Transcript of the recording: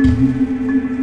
Música